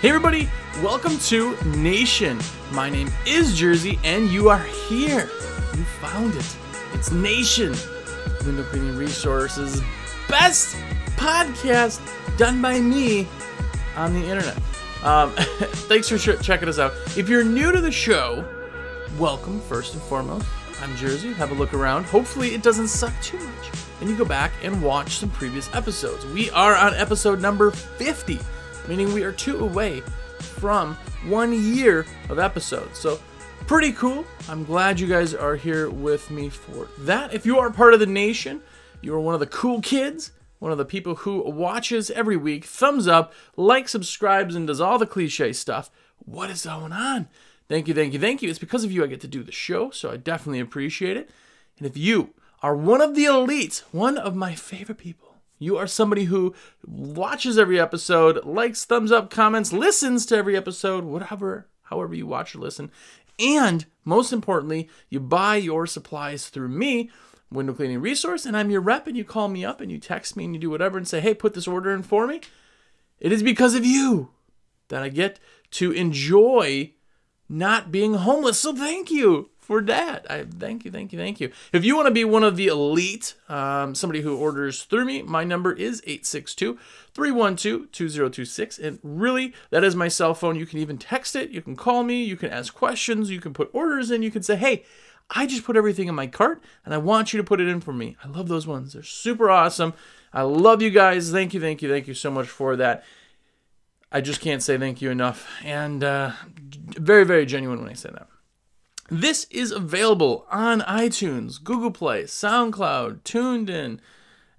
Hey, everybody, welcome to Nation. My name is Jersey, and you are here. You found it. It's Nation, Window Cleaning Resources, best podcast done by me on the internet. Um, thanks for ch- checking us out. If you're new to the show, welcome first and foremost. I'm Jersey. Have a look around. Hopefully, it doesn't suck too much. And you go back and watch some previous episodes. We are on episode number 50, meaning we are two away from one year of episodes. So, pretty cool. I'm glad you guys are here with me for that. If you are part of the nation, you are one of the cool kids, one of the people who watches every week, thumbs up, likes, subscribes, and does all the cliche stuff. What is going on? Thank you, thank you, thank you. It's because of you I get to do the show, so I definitely appreciate it. And if you are one of the elites, one of my favorite people, you are somebody who watches every episode, likes, thumbs up, comments, listens to every episode, whatever, however you watch or listen. And most importantly, you buy your supplies through me, Window Cleaning Resource, and I'm your rep, and you call me up and you text me and you do whatever and say, hey, put this order in for me. It is because of you that I get to enjoy not being homeless. So thank you for that. I thank you, thank you, thank you. If you want to be one of the elite, um, somebody who orders through me, my number is 862 312 2026. And really, that is my cell phone. You can even text it, you can call me, you can ask questions, you can put orders in, you can say, hey, I just put everything in my cart and I want you to put it in for me. I love those ones. They're super awesome. I love you guys. Thank you, thank you, thank you so much for that. I just can't say thank you enough. And uh, very, very genuine when I say that. This is available on iTunes, Google Play, SoundCloud, TuneIn.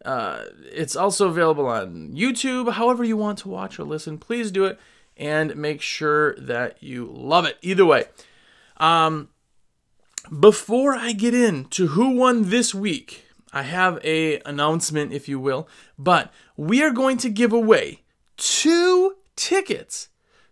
Uh, it's also available on YouTube. However, you want to watch or listen, please do it and make sure that you love it. Either way. Um, before I get into who won this week, I have a announcement, if you will. But we are going to give away two tickets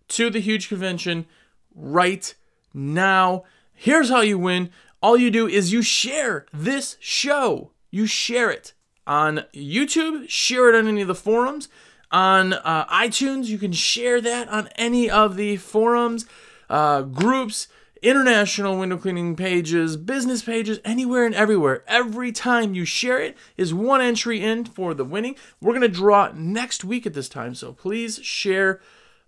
to the huge convention right now. Here's how you win. All you do is you share this show. You share it on YouTube, share it on any of the forums. On uh, iTunes, you can share that on any of the forums, uh, groups, international window cleaning pages, business pages, anywhere and everywhere. Every time you share it is one entry in for the winning. We're going to draw next week at this time, so please share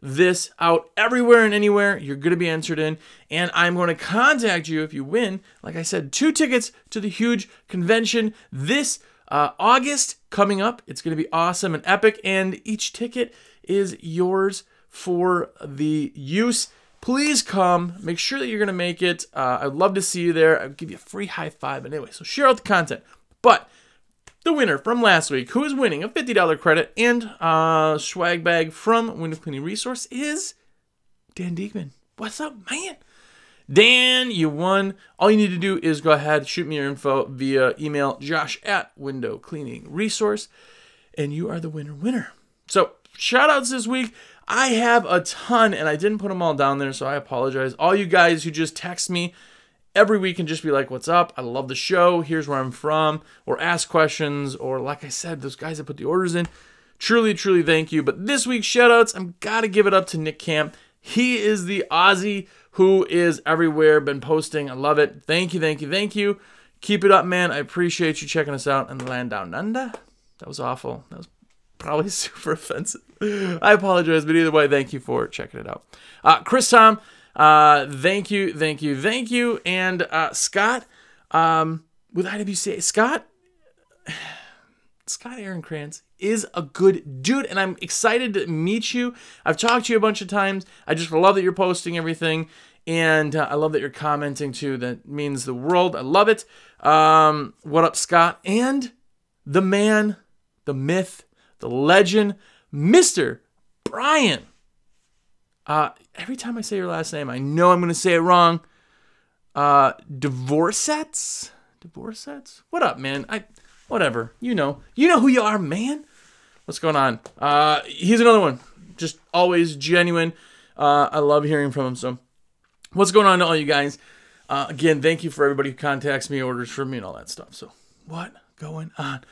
this out everywhere and anywhere. You're going to be entered in, and I'm going to contact you if you win. Like I said, two tickets to the huge convention this uh, August coming up. It's going to be awesome and epic, and each ticket is yours for the use. Please come. Make sure that you're going to make it. Uh, I'd love to see you there. I'll give you a free high five. But anyway, so share out the content. But the winner from last week, who is winning a $50 credit and a swag bag from Window Cleaning Resource, is Dan Diekman. What's up, man? Dan, you won. All you need to do is go ahead, shoot me your info via email, josh at Window Cleaning Resource, and you are the winner winner. So, shout outs this week. I have a ton, and I didn't put them all down there, so I apologize. All you guys who just text me every week and just be like, What's up? I love the show. Here's where I'm from. Or ask questions. Or, like I said, those guys that put the orders in. Truly, truly thank you. But this week's shoutouts, I'm got to give it up to Nick Camp. He is the Aussie who is everywhere, been posting. I love it. Thank you, thank you, thank you. Keep it up, man. I appreciate you checking us out in the land down under. That was awful. That was probably super offensive. I apologize, but either way, thank you for checking it out. Uh, Chris Tom, uh, thank you, thank you, thank you. And uh, Scott, um, with IWCA, Scott, Scott Aaron Krantz is a good dude, and I'm excited to meet you. I've talked to you a bunch of times. I just love that you're posting everything, and uh, I love that you're commenting too. That means the world. I love it. Um, what up, Scott? And the man, the myth, the legend, Mr. Brian. Uh, every time I say your last name, I know I'm going to say it wrong. Uh, Divorcets? Divorcets? What up, man? I whatever. You know. You know who you are, man. What's going on? Uh, here's another one. Just always genuine. Uh, I love hearing from him. So, what's going on to all you guys? Uh, again, thank you for everybody who contacts me, orders from me, and all that stuff. So, what going on?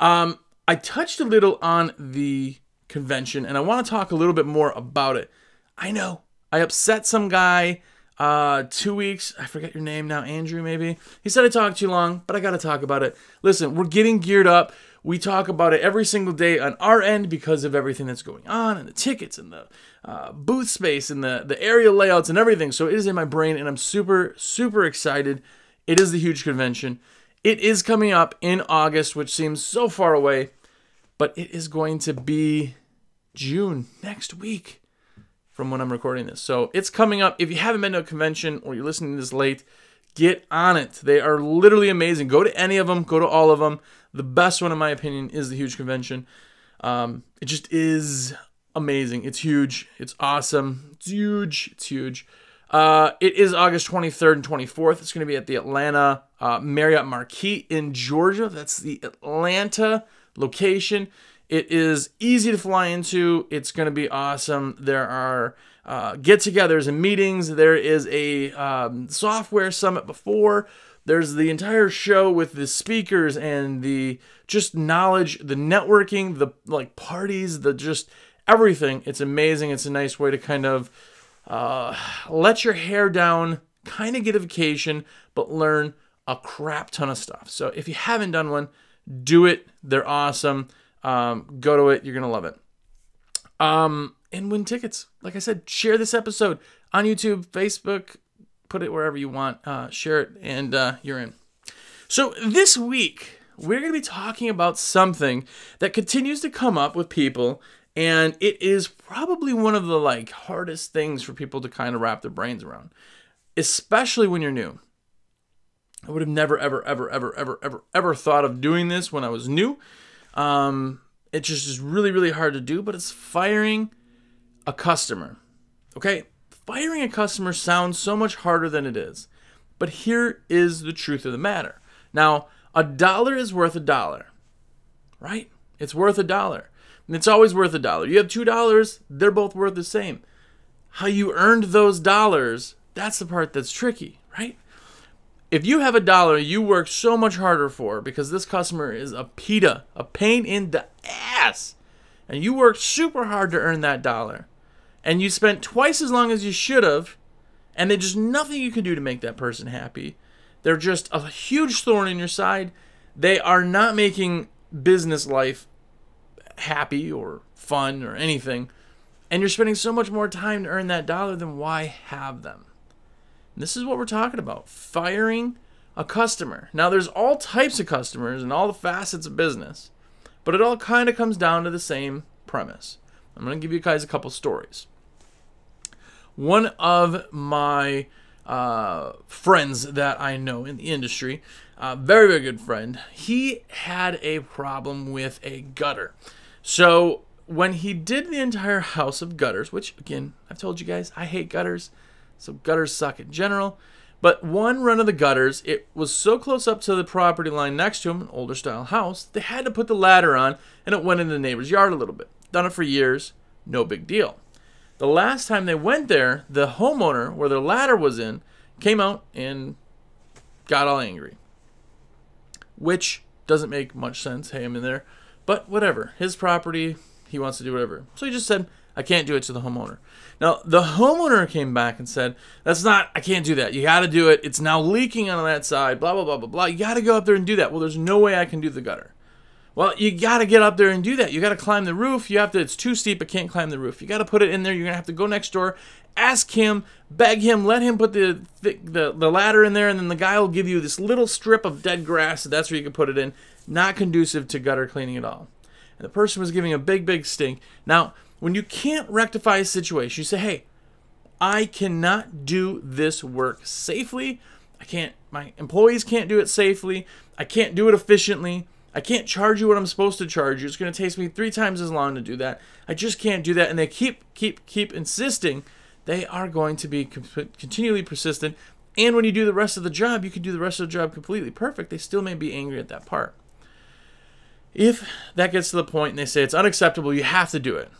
Um, I touched a little on the convention, and I want to talk a little bit more about it. I know. I upset some guy uh, two weeks. I forget your name now, Andrew, maybe. He said I talked too long, but I got to talk about it. Listen, we're getting geared up. We talk about it every single day on our end because of everything that's going on and the tickets and the uh, booth space and the, the area layouts and everything. So it is in my brain, and I'm super, super excited. It is the huge convention. It is coming up in August, which seems so far away, but it is going to be June next week from when I'm recording this. So it's coming up. If you haven't been to a convention or you're listening to this late, get on it. They are literally amazing. Go to any of them, go to all of them. The best one, in my opinion, is the huge convention. Um, it just is amazing. It's huge. It's awesome. It's huge. It's huge. Uh, it is August 23rd and 24th. It's going to be at the Atlanta uh, Marriott Marquis in Georgia. That's the Atlanta location. It is easy to fly into. It's going to be awesome. There are uh, get togethers and meetings. There is a um, software summit before. There's the entire show with the speakers and the just knowledge, the networking, the like parties, the just everything. It's amazing. It's a nice way to kind of uh, let your hair down, kind of get a vacation, but learn a crap ton of stuff. So if you haven't done one, do it. They're awesome. Um, go to it. You're going to love it. Um, and win tickets. Like I said, share this episode on YouTube, Facebook, put it wherever you want. Uh, share it, and uh, you're in. So this week, we're going to be talking about something that continues to come up with people and it is probably one of the like hardest things for people to kind of wrap their brains around especially when you're new i would have never ever ever ever ever ever ever thought of doing this when i was new um, it just is really, really hard to do, but it's firing a customer. Okay? Firing a customer sounds so much harder than it is. But here is the truth of the matter. Now, a dollar is worth a dollar, right? It's worth a dollar. And it's always worth a dollar. You have two dollars, they're both worth the same. How you earned those dollars, that's the part that's tricky, right? If you have a dollar you work so much harder for because this customer is a pita, a pain in the ass, and you worked super hard to earn that dollar, and you spent twice as long as you should have, and there's just nothing you can do to make that person happy. They're just a huge thorn in your side. They are not making business life happy or fun or anything. And you're spending so much more time to earn that dollar, then why have them? This is what we're talking about firing a customer. Now, there's all types of customers and all the facets of business, but it all kind of comes down to the same premise. I'm going to give you guys a couple stories. One of my uh, friends that I know in the industry, uh, very, very good friend, he had a problem with a gutter. So, when he did the entire house of gutters, which again, I've told you guys, I hate gutters. So gutters suck in general. But one run of the gutters, it was so close up to the property line next to him, an older style house, they had to put the ladder on and it went in the neighbor's yard a little bit. Done it for years, no big deal. The last time they went there, the homeowner, where the ladder was in, came out and got all angry. Which doesn't make much sense. Hey, I'm in there. But whatever. His property, he wants to do whatever. So he just said, I can't do it to the homeowner. Now, the homeowner came back and said, That's not, I can't do that. You got to do it. It's now leaking on that side, blah, blah, blah, blah, blah. You got to go up there and do that. Well, there's no way I can do the gutter. Well, you got to get up there and do that. You got to climb the roof. You have to, it's too steep. I can't climb the roof. You got to put it in there. You're going to have to go next door, ask him, beg him, let him put the, the, the, the ladder in there, and then the guy will give you this little strip of dead grass. That's where you can put it in. Not conducive to gutter cleaning at all. The person was giving a big, big stink. Now, when you can't rectify a situation, you say, hey, I cannot do this work safely. I can't, my employees can't do it safely. I can't do it efficiently. I can't charge you what I'm supposed to charge you. It's going to take me three times as long to do that. I just can't do that. And they keep, keep, keep insisting. They are going to be continually persistent. And when you do the rest of the job, you can do the rest of the job completely perfect. They still may be angry at that part. If that gets to the point and they say it's unacceptable, you have to do it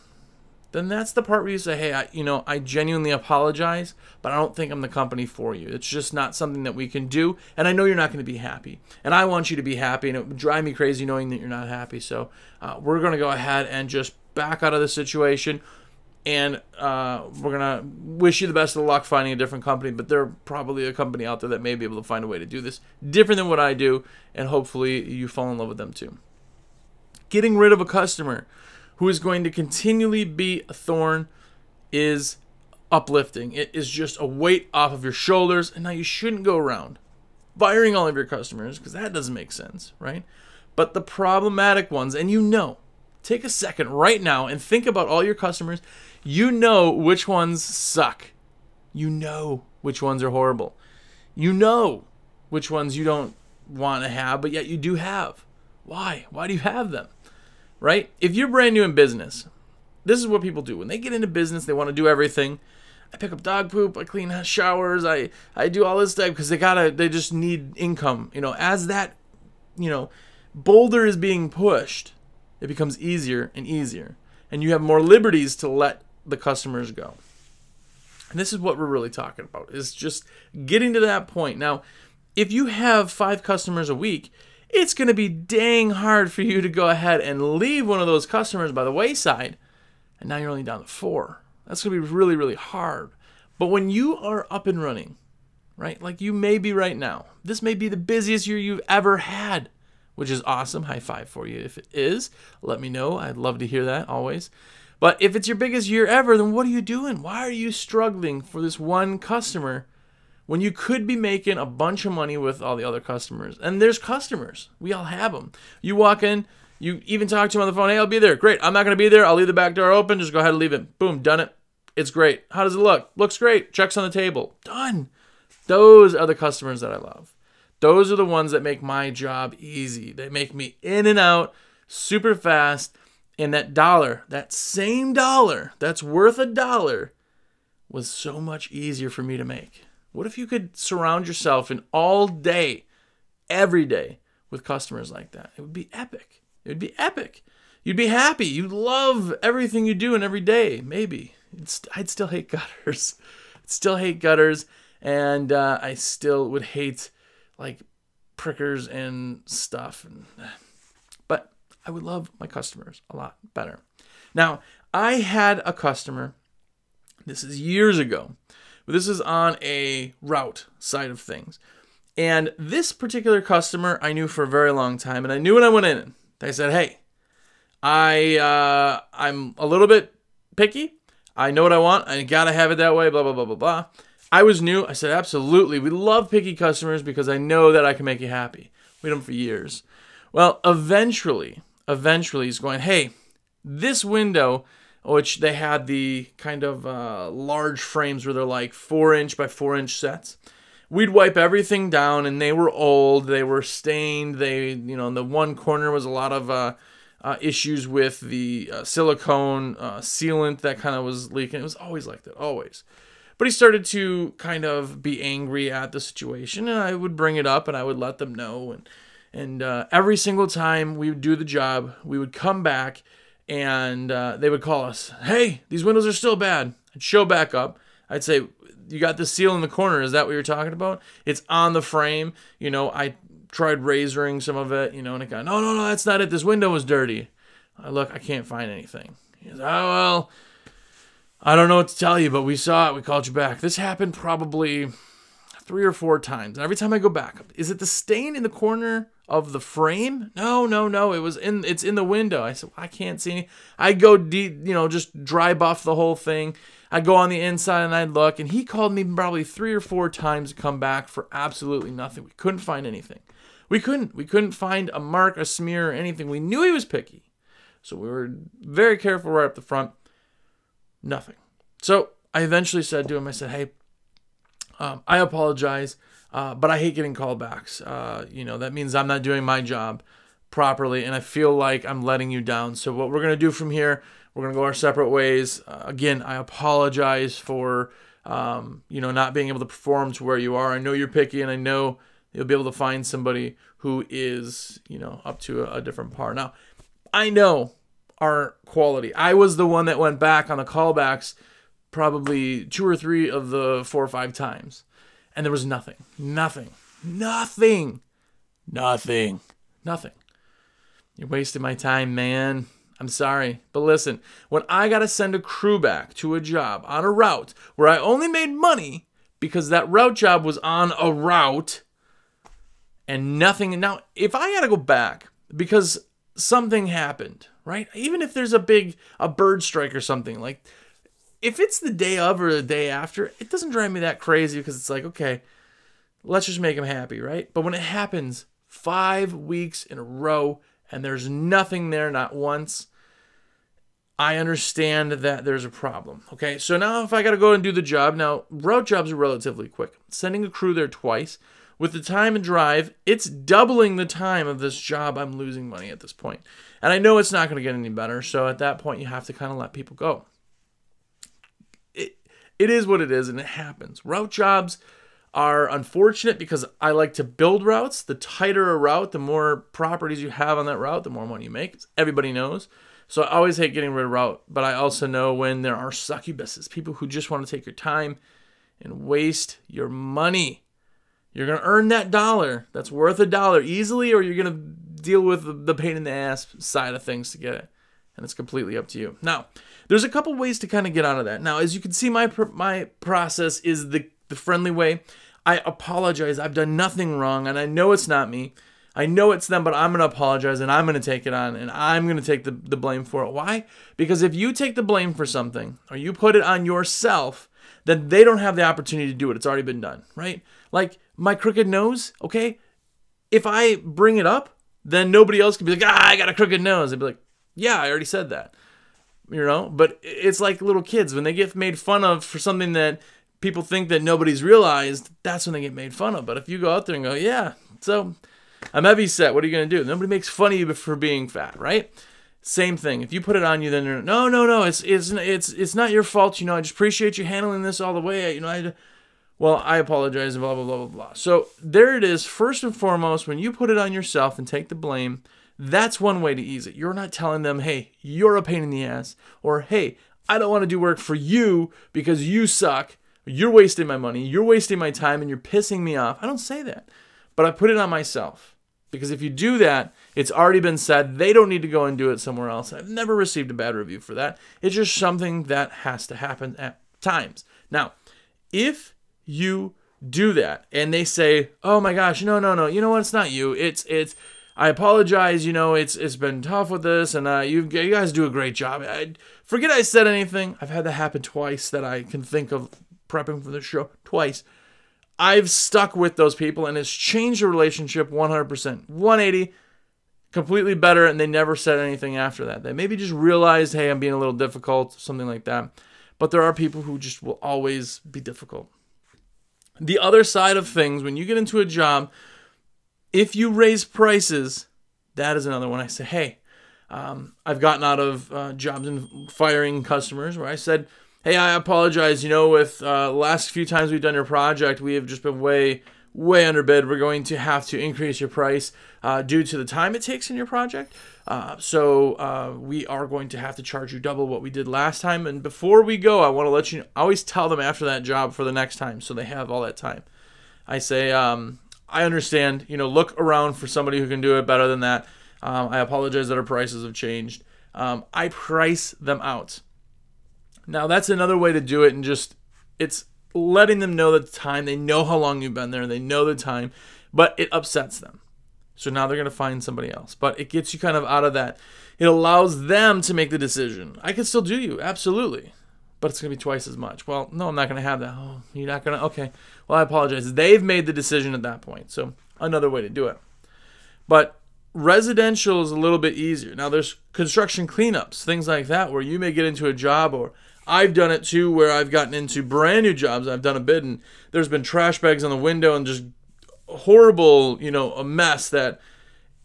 then that's the part where you say, hey, I, you know, I genuinely apologize, but I don't think I'm the company for you. It's just not something that we can do, and I know you're not going to be happy, and I want you to be happy, and it would drive me crazy knowing that you're not happy. So uh, we're going to go ahead and just back out of the situation. and uh, we're gonna wish you the best of luck finding a different company. But there are probably a company out there that may be able to find a way to do this different than what I do, and hopefully you fall in love with them too. Getting rid of a customer who is going to continually be a thorn is uplifting. It is just a weight off of your shoulders, and now you shouldn't go around firing all of your customers because that doesn't make sense, right? But the problematic ones, and you know, take a second right now and think about all your customers. You know which ones suck. You know which ones are horrible. You know which ones you don't want to have, but yet you do have. Why? Why do you have them? Right? If you're brand new in business, this is what people do. When they get into business, they want to do everything. I pick up dog poop, I clean showers, I I do all this stuff because they gotta they just need income. You know, as that you know boulder is being pushed, it becomes easier and easier, and you have more liberties to let the customers go. And this is what we're really talking about is just getting to that point. Now, if you have five customers a week, it's going to be dang hard for you to go ahead and leave one of those customers by the wayside, and now you're only down to four. That's going to be really, really hard. But when you are up and running, right, like you may be right now, this may be the busiest year you've ever had, which is awesome. High five for you if it is. Let me know. I'd love to hear that always. But if it's your biggest year ever, then what are you doing? Why are you struggling for this one customer when you could be making a bunch of money with all the other customers? And there's customers. We all have them. You walk in, you even talk to them on the phone. Hey, I'll be there. Great. I'm not going to be there. I'll leave the back door open. Just go ahead and leave it. Boom, done it. It's great. How does it look? Looks great. Checks on the table. Done. Those are the customers that I love. Those are the ones that make my job easy. They make me in and out super fast. And that dollar, that same dollar that's worth a dollar, was so much easier for me to make. What if you could surround yourself in all day, every day, with customers like that? It would be epic. It would be epic. You'd be happy. You'd love everything you do and every day. Maybe. I'd still hate gutters. I'd still hate gutters. And uh, I still would hate like prickers and stuff. But I would love my customers a lot better. Now, I had a customer, this is years ago, but this is on a route side of things. And this particular customer I knew for a very long time, and I knew when I went in, they said, "Hey, I uh, I'm a little bit picky. I know what I want. I gotta have it that way. Blah blah blah blah blah." I was new. I said, "Absolutely. We love picky customers because I know that I can make you happy." We done for years. Well, eventually, eventually, he's going, "Hey, this window." Which they had the kind of uh, large frames where they're like four inch by four inch sets. We'd wipe everything down and they were old they were stained they you know in the one corner was a lot of uh, uh, issues with the uh, silicone uh, sealant that kind of was leaking. It was always like that always. But he started to kind of be angry at the situation and i would bring it up and i would let them know and and uh, every single time we would do the job we would come back and uh, they would call us hey these windows are still bad i'd show back up I'd say you got the seal in the corner. Is that what you're talking about? It's on the frame. You know, I tried razoring some of it, you know, and it got, no, no, no, that's not it. This window was dirty. I look, I can't find anything. He goes, oh, well, I don't know what to tell you, but we saw it. We called you back. This happened probably three or four times. And every time I go back, is it the stain in the corner of the frame? No, no, no. It was in. It's in the window. I said I can't see any. I go deep, you know, just dry buff the whole thing. I go on the inside and I'd look, and he called me probably three or four times to come back for absolutely nothing. We couldn't find anything. We couldn't. We couldn't find a mark, a smear, or anything. We knew he was picky. So we were very careful right up the front. Nothing. So I eventually said to him, I said, hey, um, I apologize, uh, but I hate getting callbacks. Uh, you know, that means I'm not doing my job properly, and I feel like I'm letting you down. So what we're going to do from here we're gonna go our separate ways. Uh, again, I apologize for um, you know not being able to perform to where you are. I know you're picky, and I know you'll be able to find somebody who is you know up to a, a different par. Now, I know our quality. I was the one that went back on the callbacks probably two or three of the four or five times, and there was nothing, nothing, nothing, nothing, nothing. You're wasting my time, man. I'm sorry, but listen, when I got to send a crew back to a job on a route where I only made money because that route job was on a route and nothing. Now, if I got to go back because something happened, right? Even if there's a big a bird strike or something, like if it's the day of or the day after, it doesn't drive me that crazy because it's like, okay, let's just make them happy, right? But when it happens 5 weeks in a row and there's nothing there, not once, I understand that there's a problem. Okay, so now if I got to go and do the job, now route jobs are relatively quick. Sending a crew there twice with the time and drive, it's doubling the time of this job. I'm losing money at this point. And I know it's not going to get any better. So at that point, you have to kind of let people go. It, is what it is, and it happens. Route jobs are unfortunate because I like to build routes. The tighter a route, the more properties you have on that route, the more money you make. Everybody knows. So I always hate getting rid of route, but I also know when there are succubuses, people who just want to take your time and waste your money. You're going to earn that dollar that's worth a dollar easily, or you're going to deal with the pain in the ass side of things to get it. And it's completely up to you. Now, there's a couple ways to kind of get out of that. Now, as you can see, my my process is the, the friendly way. I apologize. I've done nothing wrong, and I know it's not me. I know it's them, but I'm going to apologize and I'm going to take it on and I'm going to take the, the blame for it. Why? Because if you take the blame for something or you put it on yourself, then they don't have the opportunity to do it. It's already been done, right? Like my crooked nose, okay? If I bring it up, then nobody else can be like, ah, I got a crooked nose. They'd be like, yeah, I already said that. You know, but it's like little kids when they get made fun of for something that people think that nobody's realized, that's when they get made fun of. But if you go out there and go, yeah, so I'm heavy set. What are you going to do? Nobody makes fun of you for being fat, right? Same thing. If you put it on you, then no, no, no. It's it's it's it's not your fault. You know, I just appreciate you handling this all the way. You know, I well, I apologize. Blah blah blah blah blah. So there it is. First and foremost, when you put it on yourself and take the blame, that's one way to ease it. You're not telling them, hey, you're a pain in the ass, or hey, I don't want to do work for you because you suck. You're wasting my money. You're wasting my time, and you're pissing me off. I don't say that, but I put it on myself. Because if you do that, it's already been said. They don't need to go and do it somewhere else. I've never received a bad review for that. It's just something that has to happen at times. Now, if you do that and they say, "Oh my gosh, no, no, no. You know what? It's not you. It's it's I apologize. You know, it's it's been tough with this, and uh, you you guys do a great job. I forget I said anything. I've had that happen twice that I can think of prepping for the show twice. I've stuck with those people and it's changed the relationship 100%. 180, completely better, and they never said anything after that. They maybe just realized, hey, I'm being a little difficult, something like that. But there are people who just will always be difficult. The other side of things, when you get into a job, if you raise prices, that is another one. I say, hey, um, I've gotten out of uh, jobs and firing customers where I said, hey, I apologize. You know, with uh, last few times we've done your project, we have just been way, way underbid. We're going to have to increase your price uh, due to the time it takes in your project. Uh, so uh, we are going to have to charge you double what we did last time. And before we go, I want to let you. I always tell them after that job for the next time, so they have all that time. I say, um, I understand. You know, look around for somebody who can do it better than that. Um, I apologize that our prices have changed. Um, I price them out. Now that's another way to do it, and just it's letting them know the time. They know how long you've been there. They know the time, but it upsets them. So now they're going to find somebody else. But it gets you kind of out of that. It allows them to make the decision. I can still do you, absolutely. But it's going to be twice as much. Well, no, I'm not going to have that. Oh, you're not going to. Okay. Well, I apologize. They've made the decision at that point. So another way to do it. But residential is a little bit easier. Now, there's construction cleanups, things like that, where you may get into a job or I've done it too, where I've gotten into brand new jobs. I've done a bid, and there's been trash bags on the window and just horrible, you know, a mess that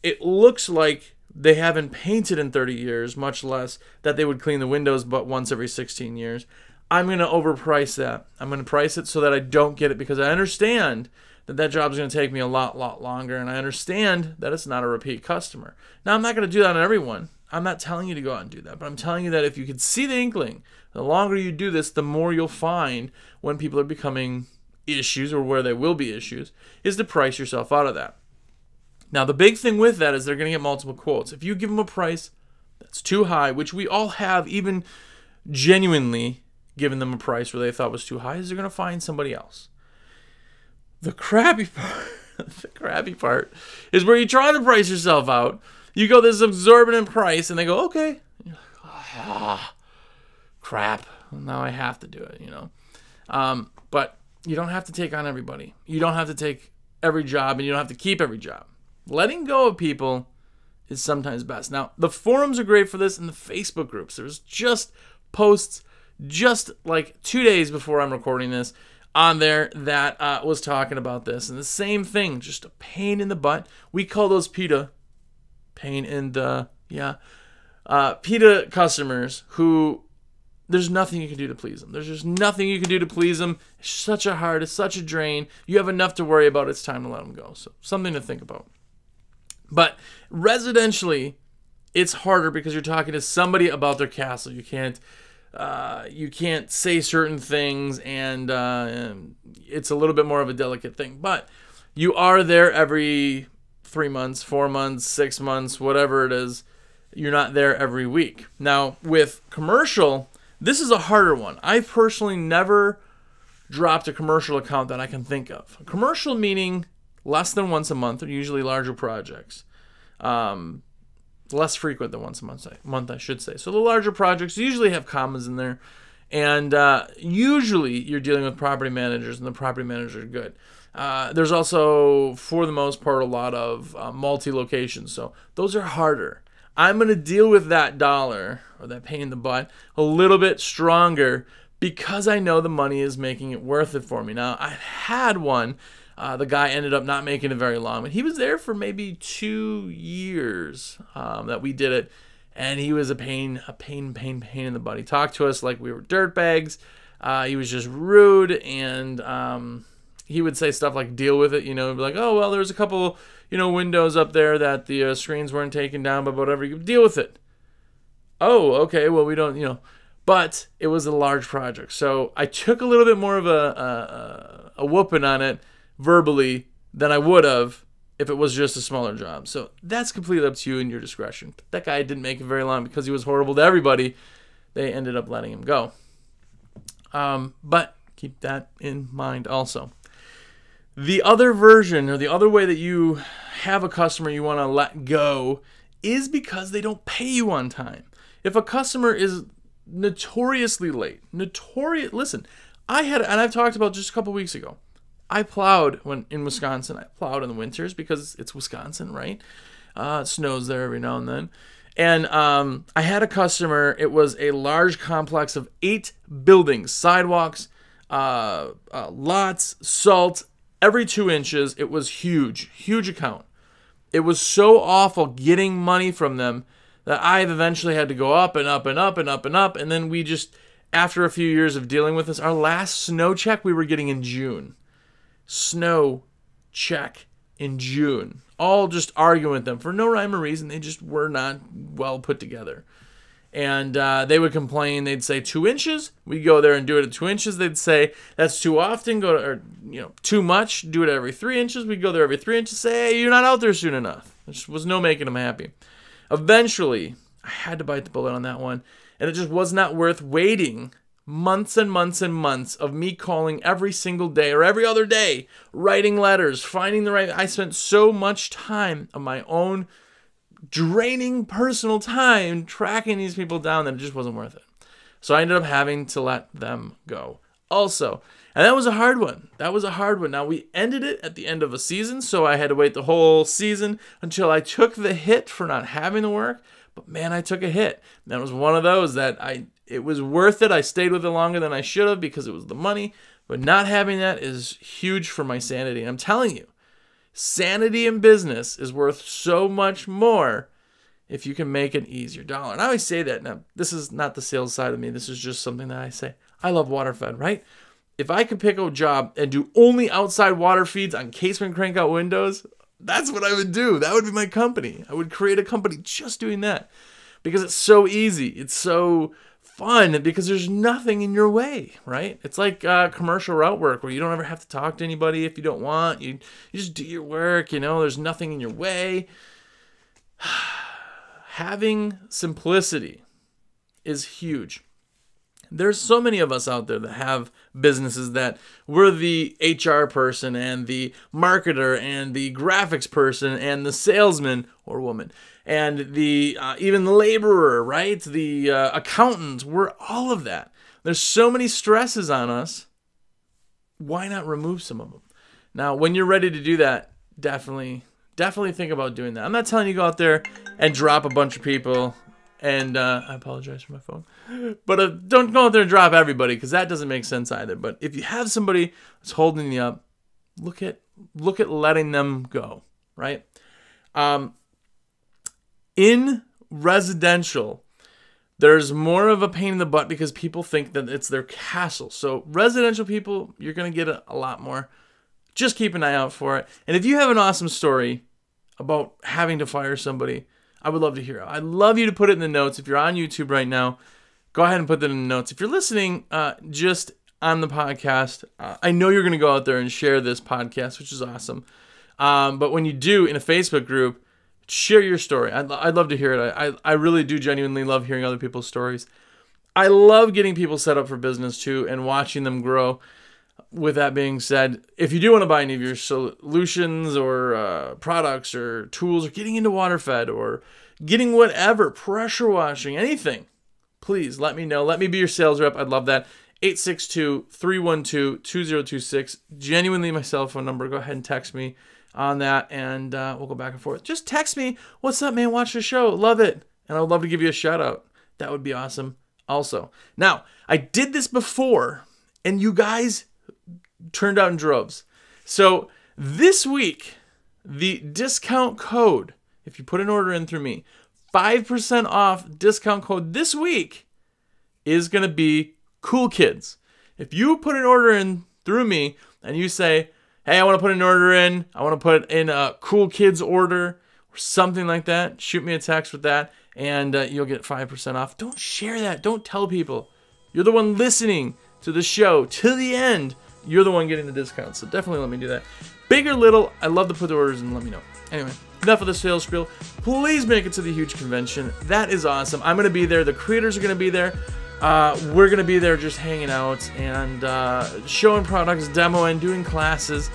it looks like they haven't painted in 30 years, much less that they would clean the windows but once every 16 years. I'm going to overprice that. I'm going to price it so that I don't get it because I understand that that job's going to take me a lot, lot longer, and I understand that it's not a repeat customer. Now, I'm not going to do that on everyone. I'm not telling you to go out and do that, but I'm telling you that if you can see the inkling, the longer you do this, the more you'll find when people are becoming issues or where they will be issues, is to price yourself out of that. Now, the big thing with that is they're going to get multiple quotes. If you give them a price, that's too high, which we all have, even genuinely given them a price where they thought was too high, is they're going to find somebody else. The crappy part, the crappy part is where you try to price yourself out. You go this exorbitant price, and they go, okay. Ah, crap. Now I have to do it, you know. Um, but you don't have to take on everybody. You don't have to take every job, and you don't have to keep every job. Letting go of people is sometimes best. Now, the forums are great for this, and the Facebook groups. There's just posts just like two days before I'm recording this on there that uh, was talking about this. And the same thing, just a pain in the butt. We call those PITA, pain in the, yeah, uh, PITA customers who there's nothing you can do to please them. There's just nothing you can do to please them. It's such a hard, it's such a drain. You have enough to worry about. It's time to let them go. So, something to think about. But residentially, it's harder because you're talking to somebody about their castle. You can't uh, you can't say certain things, and uh, it's a little bit more of a delicate thing. But you are there every three months, four months, six months, whatever it is. You're not there every week. Now, with commercial, this is a harder one. I personally never dropped a commercial account that I can think of. Commercial meaning less than once a month, or usually larger projects. Um, less frequent than once a month, month I should say. So the larger projects usually have commas in there, and uh, usually you're dealing with property managers, and the property managers are good. Uh, there's also, for the most part, a lot of uh, multi locations, so those are harder. I'm going to deal with that dollar or that pain in the butt a little bit stronger because I know the money is making it worth it for me. Now, I've had one uh, the guy ended up not making it very long, but he was there for maybe two years um, that we did it, and he was a pain, a pain, pain, pain in the butt. He talked to us like we were dirtbags. Uh, he was just rude, and um, he would say stuff like "deal with it," you know, like, "Oh well, there's a couple, you know, windows up there that the uh, screens weren't taken down, but whatever, you deal with it." Oh, okay. Well, we don't, you know, but it was a large project, so I took a little bit more of a a, a whooping on it verbally than I would have if it was just a smaller job. So that's completely up to you and your discretion. That guy didn't make it very long because he was horrible to everybody. They ended up letting him go. Um, but keep that in mind also. The other version or the other way that you have a customer you want to let go is because they don't pay you on time. If a customer is notoriously late, notorious, listen, I had, and I've talked about just a couple weeks ago. I plowed when in Wisconsin. I plowed in the winters because it's Wisconsin, right? Uh, it snows there every now and then. And um, I had a customer. It was a large complex of eight buildings, sidewalks, uh, uh, lots, salt, every two inches. It was huge, huge account. It was so awful getting money from them that I've eventually had to go up and up and up and up and up. And then we just, after a few years of dealing with this, our last snow check we were getting in June snow check in June. All just arguing with them for no rhyme or reason. They just were not well put together. And uh, they would complain. They'd say two inches. We'd go there and do it at two inches. They'd say that's too often. Go to, or you know too much. Do it every three inches. We'd go there every three inches. Say hey, you're not out there soon enough. There just was no making them happy. Eventually, I had to bite the bullet on that one, and it just was not worth waiting months and months and months of me calling every single day or every other day, writing letters, finding the right. I spent so much time of my own draining personal time tracking these people down that it just wasn't worth it. So I ended up having to let them go. Also, and that was a hard one. That was a hard one. Now we ended it at the end of a season, so I had to wait the whole season until I took the hit for not having the work. But man, I took a hit. That was one of those that I it was worth it. I stayed with it longer than I should have because it was the money. But not having that is huge for my sanity. And I'm telling you, sanity in business is worth so much more if you can make an easier dollar. And I always say that. Now, this is not the sales side of me. This is just something that I say. I love waterfed, right? If I could pick a job and do only outside water feeds on casement crank-out windows, that's what I would do. That would be my company. I would create a company just doing that because it's so easy. It's so fun because there's nothing in your way, right? It's like uh, commercial route work where you don't ever have to talk to anybody if you don't want. You, you just do your work, you know, there's nothing in your way. having simplicity is huge. There's so many of us out there that have businesses that we're the HR person and the marketer and the graphics person and the salesman or woman and the uh, even the laborer, right? The uh, accountant. We're all of that. There's so many stresses on us. Why not remove some of them? Now, when you're ready to do that, definitely, definitely think about doing that. I'm not telling you go out there and drop a bunch of people. And uh, I apologize for my phone, but uh, don't go out there and drop everybody because that doesn't make sense either. But if you have somebody that's holding you up, look at look at letting them go, right? Um, in residential, there's more of a pain in the butt because people think that it's their castle. So residential people, you're gonna get a, a lot more just keep an eye out for it. And if you have an awesome story about having to fire somebody, I would love to hear it. I'd love you to put it in the notes. If you're on YouTube right now, go ahead and put that in the notes. If you're listening uh, just on the podcast, uh, I know you're going to go out there and share this podcast, which is awesome. Um, but when you do in a Facebook group, share your story. I'd, I'd love to hear it. I, I, I really do genuinely love hearing other people's stories. I love getting people set up for business too and watching them grow with that being said, if you do want to buy any of your solutions or uh, products or tools or getting into waterfed or getting whatever, pressure washing, anything, please let me know. Let me be your sales rep. I'd love that. 862 312 2026. Genuinely my cell phone number. Go ahead and text me on that and uh, we'll go back and forth. Just text me. What's up, man? Watch the show. Love it. And I would love to give you a shout out. That would be awesome also. Now, I did this before and you guys turned out in droves. So this week, the discount code, if you put an order in through me, 5% off discount code this week is going to be Cool Kids. If you put an order in through me and you say, hey, I want to put an order in, I want to put in a Cool Kids order or something like that, shoot me a text with that and uh, you'll get 5% off. Don't share that. Don't tell people. You're the one listening to the show to the end you're the one getting the discount. So definitely let me do that. Big or little, I love to put the orders and let me know. Anyway, enough of the sales spiel. Please make it to the huge convention. That is awesome. I'm going to be there. The creators are going to be there. Uh, we're going to be there just hanging out and uh, showing products, demoing, doing classes.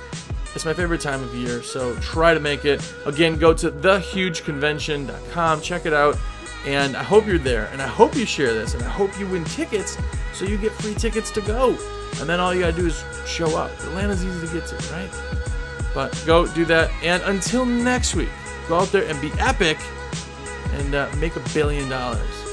It's my favorite time of year, so try to make it. Again, go to thehugeconvention.com, check it out, and I hope you're there, and I hope you share this, and I hope you win tickets so you get free tickets to go. And then all you gotta do is show up. Atlanta's easy to get to, right? But go do that. And until next week, go out there and be epic and uh, make a billion dollars.